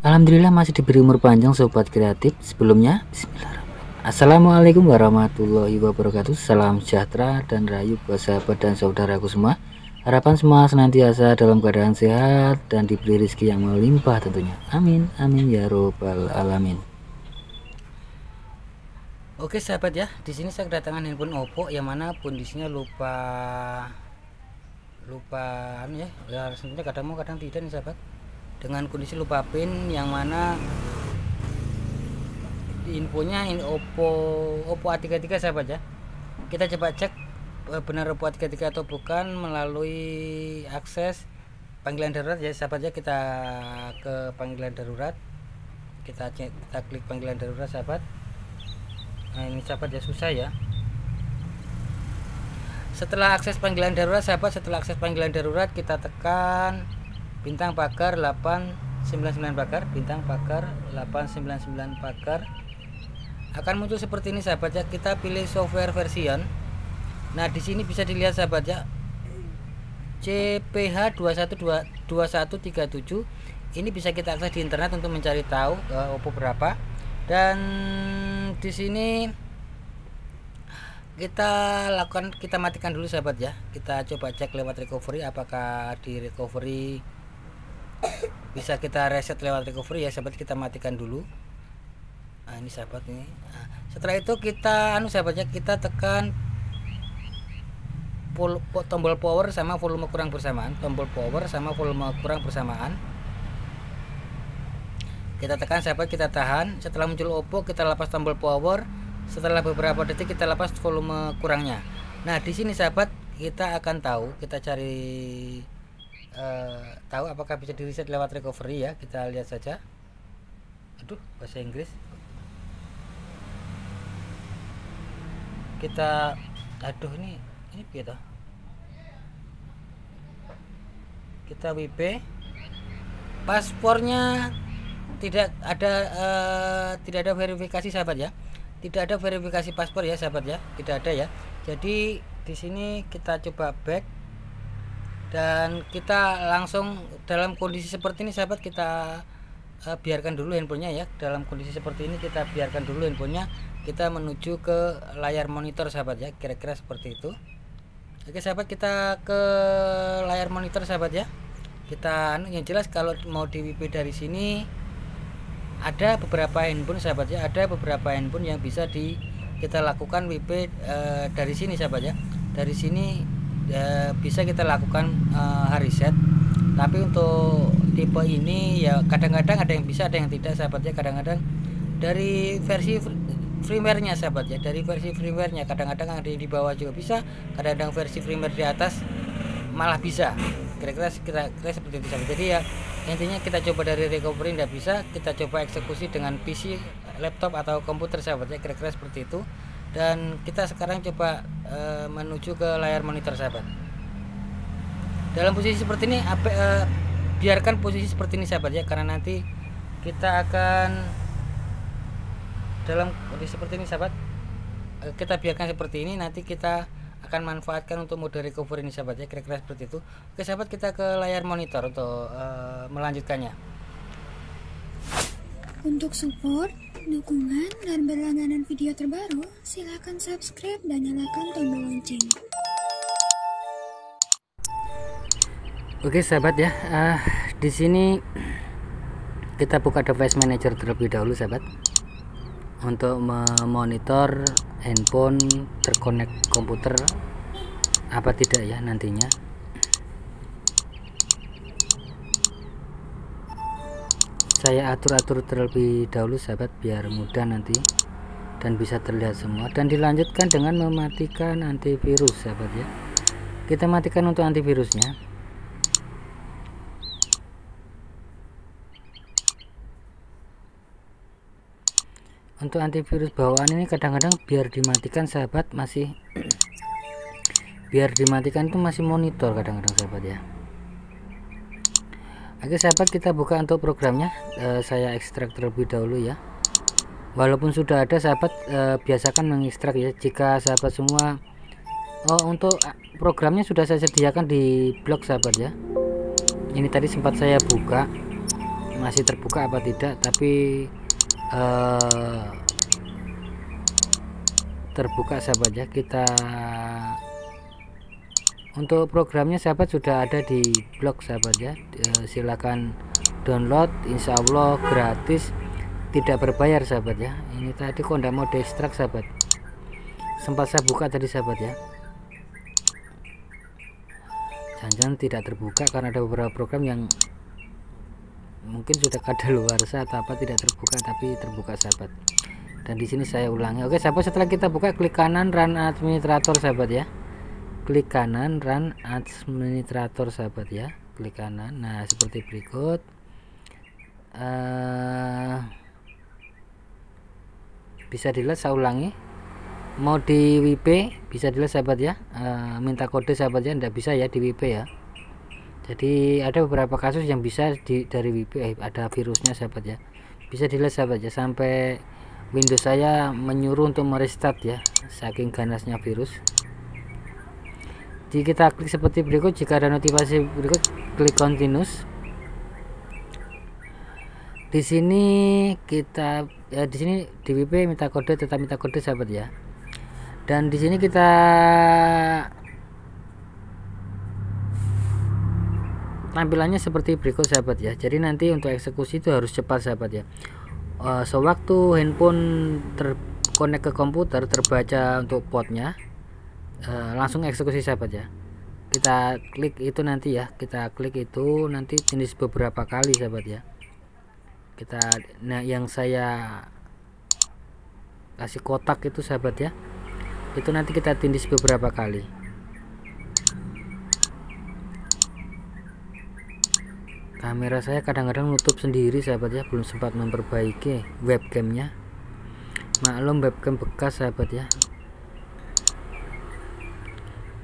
Alhamdulillah masih diberi umur panjang sobat kreatif. Sebelumnya. Assalamualaikum warahmatullahi wabarakatuh. Salam sejahtera dan rayu buat sahabat dan saudaraku semua. Harapan semua senantiasa dalam keadaan sehat dan diberi rezeki yang melimpah tentunya. Amin, amin ya robbal alamin. Oke sahabat ya, di sini saya kedatangan handphone Oppo yang mana kondisinya lupa lupa anu ya, ya sebenarnya kadang mau kadang tidak nih sahabat. Dengan kondisi lupa pin yang mana infonya ini Oppo Oppo A33 sahabat ya. Kita coba cek eh, benar Oppo A33 atau bukan melalui akses panggilan darurat. Ya sahabat ya kita ke panggilan darurat. Kita cek, kita klik panggilan darurat sahabat. Nah ini sahabat ya susah ya. Setelah akses panggilan darurat sahabat setelah akses panggilan darurat kita tekan bintang pagar 899 pagar bintang pagar 899 pagar. Akan muncul seperti ini sahabat ya. Kita pilih software version. Nah di sini bisa dilihat sahabat ya. CPH 2137 ini bisa kita akses di internet untuk mencari tahu uh, Oppo berapa. Dan di sini kita lakukan kita matikan dulu sahabat ya. Kita coba cek lewat recovery apakah di recovery bisa kita reset lewat recovery ya sahabat kita matikan dulu. Nah ini sahabat ini. Nah, setelah itu kita anu sahabat ya kita tekan tombol power sama volume kurang bersamaan tombol power sama volume kurang bersamaan. Kita tekan sahabat kita tahan. Setelah muncul Oppo kita lepas tombol power. Setelah beberapa detik kita lepas volume kurangnya. Nah di sini sahabat kita akan tahu kita cari uh, tahu apakah bisa di reset lewat recovery ya? Kita lihat saja. Aduh bahasa Inggris. Kita aduh ini ini kita kita WP paspornya tidak ada uh, tidak ada verifikasi sahabat ya. Tidak ada verifikasi paspor ya sahabat ya. Tidak ada ya. Jadi di sini kita coba back dan kita langsung dalam kondisi seperti ini sahabat kita uh, biarkan dulu handphonenya ya. Dalam kondisi seperti ini kita biarkan dulu handphonenya. Kita menuju ke layar monitor sahabat ya. Kira-kira seperti itu. Oke sahabat kita ke layar monitor sahabat ya. Kita anu, yang jelas kalau mau di WP dari sini ada beberapa handphone sahabat ya. Ada beberapa handphone yang bisa di kita lakukan WP e, eh, dari sini sahabat ya. Dari sini e, bisa kita lakukan e, hari set. Tapi untuk tipe ini ya kadang-kadang ada yang bisa ada yang tidak sahabat. Ya kadang-kadang dari versi firmware-nya sahabat. Ya dari versi firmware-nya. Kadang-kadang ada yang di bawah juga bisa kadang-kadang versi firmware di atas malah bisa. Kira-kira kira-kira seperti itu sahabat. Jadi ya intinya kita coba dari recovery tidak bisa kita coba eksekusi dengan PC laptop atau komputer sahabat. Ya kira-kira seperti itu dan kita sekarang coba e, menuju ke layar monitor sahabat. Dalam posisi seperti ini apa, e, biarkan posisi seperti ini sahabat ya karena nanti kita akan dalam kondisi seperti ini sahabat e, kita biarkan seperti ini nanti kita akan manfaatkan untuk mode recovery ini sahabat ya kira-kira seperti itu. Oke sahabat kita ke layar monitor untuk uh, melanjutkannya untuk support dukungan dan berlangganan video terbaru silahkan subscribe dan nyalakan tombol lonceng. Oke sahabat ya. Uh, di sini kita buka device manager terlebih dahulu sahabat. Untuk memonitor handphone terkonek komputer apa tidak ya nantinya saya atur-atur terlebih dahulu sahabat biar mudah nanti dan bisa terlihat semua dan dilanjutkan dengan mematikan antivirus sahabat ya. Kita matikan untuk antivirusnya. Untuk antivirus bawaan ini kadang-kadang biar dimatikan sahabat masih biar dimatikan itu masih monitor kadang-kadang sahabat ya oke sahabat kita buka untuk programnya. E, saya ekstrak terlebih dahulu ya. Walaupun sudah ada sahabat e, biasakan mengekstrak ya. Jika sahabat semua oh untuk programnya sudah saya sediakan di blog sahabat ya. Ini tadi sempat saya buka. Masih terbuka apa tidak tapi uh, terbuka sahabat ya. Kita untuk programnya sahabat sudah ada di blog sahabat ya. E, silakan download. Insya Allah gratis tidak berbayar sahabat ya. Ini tadi kok tidak mau diekstrak sahabat? Sempat saya buka tadi sahabat ya. Jangan-jangan tidak terbuka karena ada beberapa program yang mungkin sudah kadaluarsa atau apa tidak terbuka tapi terbuka sahabat. Dan di sini saya ulangi. Oke sahabat setelah kita buka klik kanan run administrator sahabat ya klik kanan run administrator sahabat ya. Klik kanan. Nah seperti berikut. Uh, bisa dilihat saya ulangi. Mau di WP bisa dilihat sahabat ya. Uh, minta kode sahabat ya. Tidak bisa ya di WP ya. Jadi ada beberapa kasus yang bisa di dari WP eh, ada virusnya sahabat ya. Bisa dilihat sahabat ya. Sampai Windows saya menyuruh untuk merestart ya saking ganasnya virus jadi kita klik seperti berikut. Jika ada notifikasi berikut klik continuous. Di sini kita ya di sini di WP minta kode tetap minta kode sahabat ya. Dan di sini kita tampilannya seperti berikut sahabat ya. Jadi nanti untuk eksekusi itu harus cepat sahabat ya. Uh, sewaktu handphone terkonek ke komputer terbaca untuk potnya uh, langsung eksekusi sahabat ya. Kita klik itu nanti ya. Kita klik itu nanti jenis beberapa kali sahabat ya. Kita nah yang saya kasih kotak itu sahabat ya. Itu nanti kita tindis beberapa kali. Kamera saya kadang-kadang nutup sendiri sahabat ya. Belum sempat memperbaiki webcamnya. Maklum webcam bekas sahabat ya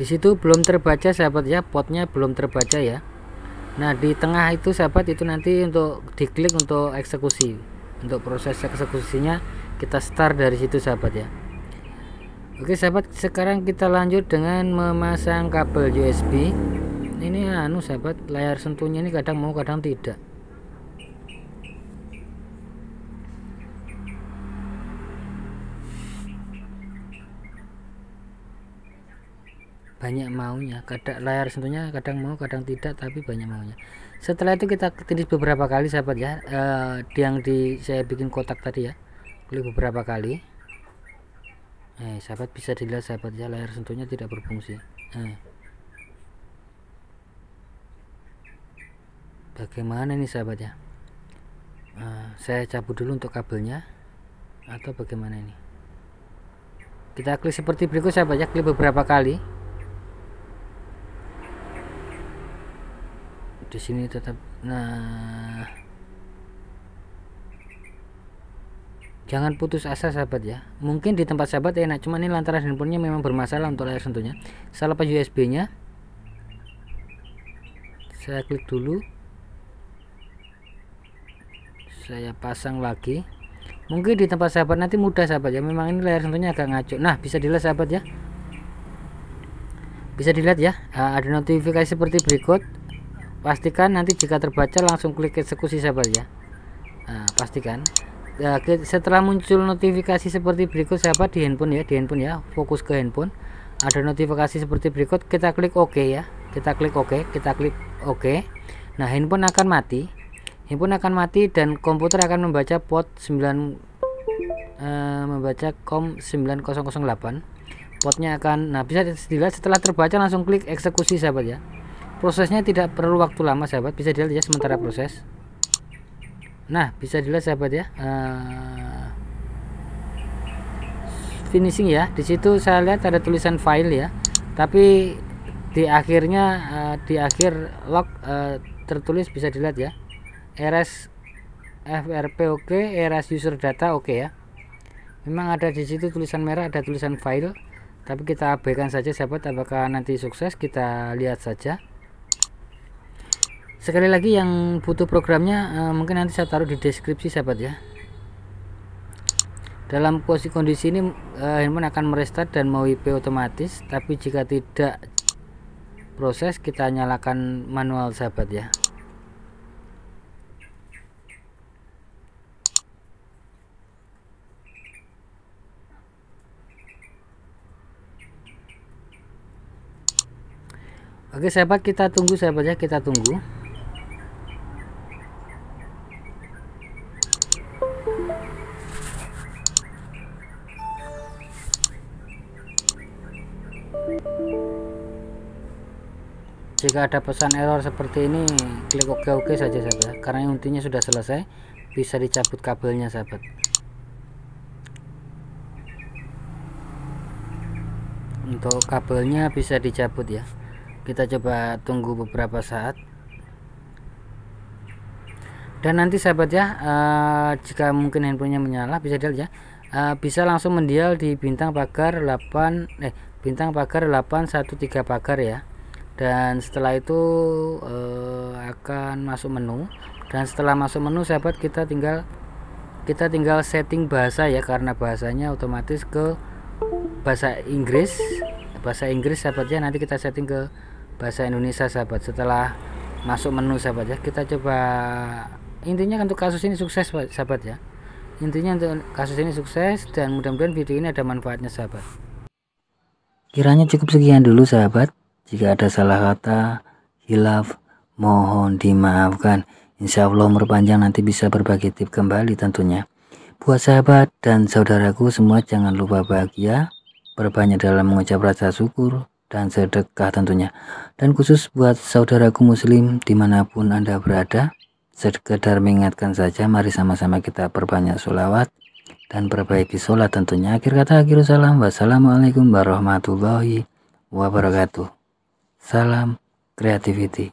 di situ belum terbaca sahabat ya. Potnya belum terbaca ya. Nah di tengah itu sahabat itu nanti untuk diklik untuk eksekusi. Untuk proses eksekusinya kita start dari situ sahabat ya. Oke sahabat sekarang kita lanjut dengan memasang kabel USB ini anu sahabat layar sentuhnya ini kadang mau kadang tidak banyak maunya. Kadang layar sentuhnya kadang mau kadang tidak tapi banyak maunya. Setelah itu kita tindih beberapa kali sahabat ya. Eh, yang di saya bikin kotak tadi ya. Klik beberapa kali. Eh sahabat bisa dilihat sahabat ya layar sentuhnya tidak berfungsi. Eh. bagaimana ini sahabat ya? Eh, saya cabut dulu untuk kabelnya atau bagaimana ini? Kita klik seperti berikut sahabat ya. Klik beberapa kali di sini tetap. Nah jangan putus asa sahabat ya. Mungkin di tempat sahabat enak cuma ini lantaran handphonenya memang bermasalah untuk layar sentuhnya. Saya lepas USB nya saya klik dulu. Saya pasang lagi. Mungkin di tempat sahabat nanti mudah sahabat ya. Memang ini layar sentuhnya agak ngaco. Nah bisa dilihat sahabat ya. Bisa dilihat ya. Ada notifikasi seperti berikut pastikan nanti jika terbaca langsung klik eksekusi sahabat ya. Nah, pastikan. Nah, setelah muncul notifikasi seperti berikut sahabat di handphone ya di handphone ya. Fokus ke handphone. Ada notifikasi seperti berikut kita klik OK ya. Kita klik OK kita klik OK. Nah handphone akan mati. Handphone akan mati dan komputer akan membaca port 9 uh, eh, membaca COM 9008 portnya akan nah bisa dilihat setelah terbaca langsung klik eksekusi sahabat ya prosesnya tidak perlu waktu lama sahabat. Bisa dilihat ya sementara proses. Nah bisa dilihat sahabat ya. Uh, finishing ya. Di situ saya lihat ada tulisan file ya. Tapi di akhirnya uh, di akhir log uh, tertulis bisa dilihat ya. Rs frp oke okay, rs user data oke okay ya. Memang ada di situ tulisan merah ada tulisan file. Tapi kita abaikan saja sahabat. Apakah nanti sukses kita lihat saja sekali lagi yang butuh programnya uh, mungkin nanti saya taruh di deskripsi sahabat ya. Dalam posisi kondisi ini uh, handphone akan merestart dan mau IP otomatis tapi jika tidak proses kita nyalakan manual sahabat ya. Oke sahabat kita tunggu sahabat ya kita tunggu. Jika ada pesan error seperti ini klik oke oke saja sahabat karena intinya sudah selesai bisa dicabut kabelnya sahabat. Untuk kabelnya bisa dicabut ya. Kita coba tunggu beberapa saat. Dan nanti sahabat ya uh, jika mungkin handphonenya menyala bisa dilihat ya. Uh, bisa langsung mendial di bintang pagar 8 eh bintang pagar 813 pagar ya dan setelah itu uh, akan masuk menu. Dan setelah masuk menu sahabat kita tinggal kita tinggal setting bahasa ya karena bahasanya otomatis ke bahasa Inggris. Bahasa Inggris sahabat ya. Nanti kita setting ke bahasa Indonesia sahabat. Setelah masuk menu sahabat ya. Kita coba intinya untuk kasus ini sukses sahabat ya. Intinya untuk kasus ini sukses dan mudah-mudahan video ini ada manfaatnya sahabat. Kiranya cukup sekian dulu sahabat jika ada salah kata, hilaf, mohon dimaafkan. Insya Allah berpanjang nanti bisa berbagi tip kembali tentunya. Buat sahabat dan saudaraku semua jangan lupa bahagia, berbanyak dalam mengucap rasa syukur dan sedekah tentunya. Dan khusus buat saudaraku muslim di mana pun anda berada, sekedar mengingatkan saja mari sama-sama kita perbanyak sholawat dan perbaiki sholat tentunya. Akhir kata akhir salam. Wassalamualaikum warahmatullahi wabarakatuh. Salam creativity.